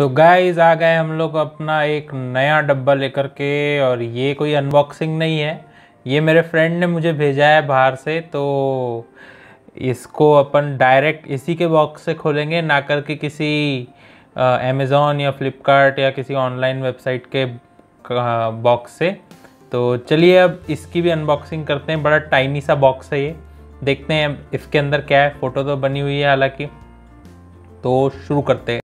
तो गाइस आ गए हम लोग अपना एक नया डब्बा लेकर के और ये कोई अनबॉक्सिंग नहीं है। ये मेरे फ्रेंड ने मुझे भेजा है बाहर से तो इसको अपन डायरेक्ट इसी के बॉक्स से खोलेंगे, ना करके किसी अमेज़ोन या फ्लिपकार्ट या किसी ऑनलाइन वेबसाइट के बॉक्स से। तो चलिए अब इसकी भी अनबॉक्सिंग करते हैं। बड़ा टाइनी सा बॉक्स है ये। देखते हैं इसके अंदर क्या है। फ़ोटो तो बनी हुई है हालाँकि। तो शुरू करते हैं।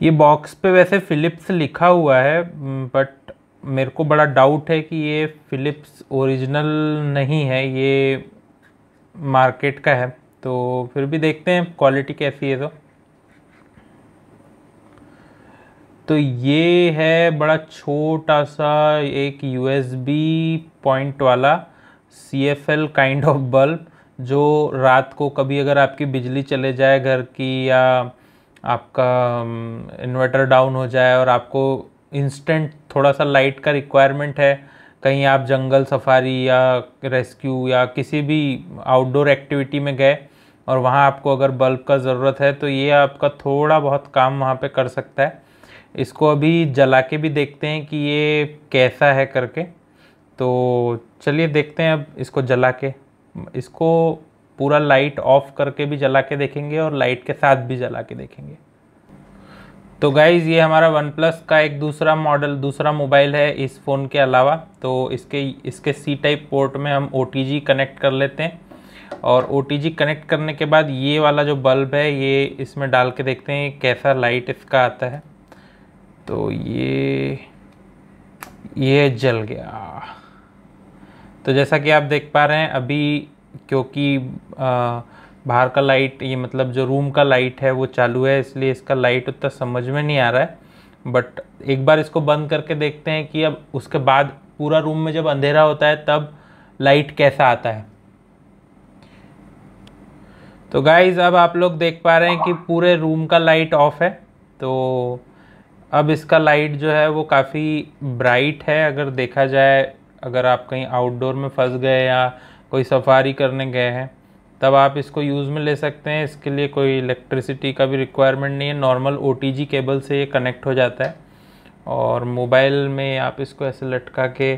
ये बॉक्स पे वैसे फ़िलिप्स लिखा हुआ है बट मेरे को बड़ा डाउट है कि ये फ़िलिप्स ओरिजिनल नहीं है, ये मार्केट का है। तो फिर भी देखते हैं क्वालिटी कैसी है तो। तो ये है बड़ा छोटा सा एक यूएसबी पॉइंट वाला C F L kind of bulb जो रात को कभी अगर आपकी बिजली चले जाए घर की या आपका इन्वर्टर डाउन हो जाए और आपको इंस्टेंट थोड़ा सा लाइट का रिक्वायरमेंट है, कहीं आप जंगल सफारी या रेस्क्यू या किसी भी आउटडोर एक्टिविटी में गए और वहाँ आपको अगर बल्ब का ज़रूरत है तो ये आपका थोड़ा बहुत काम वहाँ पे कर सकता है। इसको अभी जला के भी देखते हैं कि ये कैसा है करके। तो चलिए देखते हैं अब इसको जला के। इसको पूरा लाइट ऑफ़ करके भी जला के देखेंगे और लाइट के साथ भी जला के देखेंगे। तो गाइज़ ये हमारा वन प्लस का एक दूसरा मॉडल दूसरा मोबाइल है इस फ़ोन के अलावा। तो इसके इसके सी टाइप पोर्ट में हम ओटीजी कनेक्ट कर लेते हैं। और ओटीजी कनेक्ट करने के बाद ये वाला जो बल्ब है, ये इसमें डाल के देखते हैं कैसा लाइट इसका आता है। तो ये ये जल गया। तो जैसा कि आप देख पा रहे हैं, अभी क्योंकि बाहर का लाइट ये मतलब जो रूम का लाइट है वो चालू है, इसलिए इसका लाइट उतना समझ में नहीं आ रहा है। बट एक बार इसको बंद करके देखते हैं कि अब उसके बाद पूरा रूम में जब अंधेरा होता है, तब लाइट कैसा आता है। तो गाइज़ अब आप लोग देख पा रहे हैं कि पूरे रूम का लाइट ऑफ़ है। तो अब इसका लाइट जो है वो काफ़ी ब्राइट है। अगर देखा जाए, अगर आप कहीं आउटडोर में फंस गए या कोई सफारी करने गए हैं, तब आप इसको यूज़ में ले सकते हैं। इसके लिए कोई इलेक्ट्रिसिटी का भी रिक्वायरमेंट नहीं है। नॉर्मल ओटीजी केबल से ये कनेक्ट हो जाता है। और मोबाइल में आप इसको ऐसे लटका के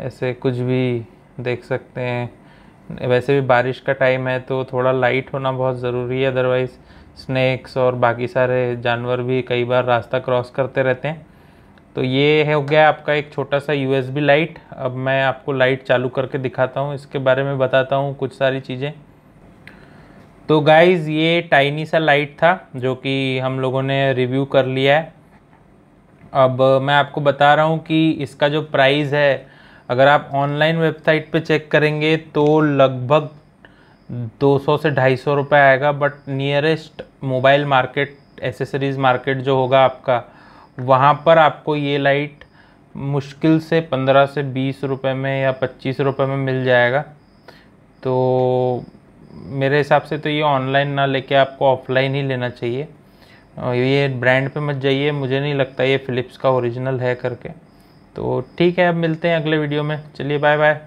ऐसे कुछ भी देख सकते हैं। वैसे भी बारिश का टाइम है तो थोड़ा लाइट होना बहुत ज़रूरी है। अदरवाइज़ स्नैक्स और बाकी सारे जानवर भी कई बार रास्ता क्रॉस करते रहते हैं। तो ये है हो गया आपका एक छोटा सा यूएसबी लाइट अब मैं आपको लाइट चालू करके दिखाता हूँ। इसके बारे में बताता हूँ कुछ सारी चीज़ें। तो गाइज़ ये टाइनी सा लाइट था, जो कि हम लोगों ने रिव्यू कर लिया है। अब मैं आपको बता रहा हूँ कि इसका जो प्राइस है, अगर आप ऑनलाइन वेबसाइट पे चेक करेंगे तो लगभग 200 से ढाई सौ रुपये आएगा but nearest mobile market accessories market जो होगा आपका वहाँ पर आपको ये लाइट मुश्किल से पंद्रह से बीस रुपए में या पच्चीस रुपए में मिल जाएगा। तो मेरे हिसाब से तो ये ऑनलाइन ना लेके आपको ऑफलाइन ही लेना चाहिए। ये ब्रांड पे मत जाइए, मुझे नहीं लगता ये फ़िलिप्स का ओरिजिनल है करके। तो ठीक है, अब मिलते हैं अगले वीडियो में। चलिए, बाय बाय।